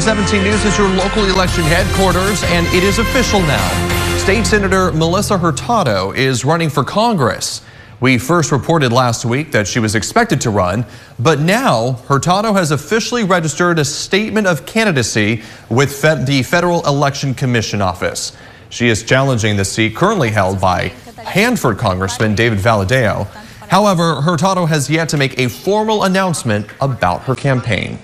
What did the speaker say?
17 News is your local election headquarters, and it is official now. State Senator Melissa Hurtado is running for Congress. We first reported last week that she was expected to run, but now Hurtado has officially registered a statement of candidacy with the Federal Election Commission office. She is challenging the seat currently held by Hanford Congressman David Valadao. However, Hurtado has yet to make a formal announcement about her campaign.